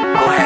Where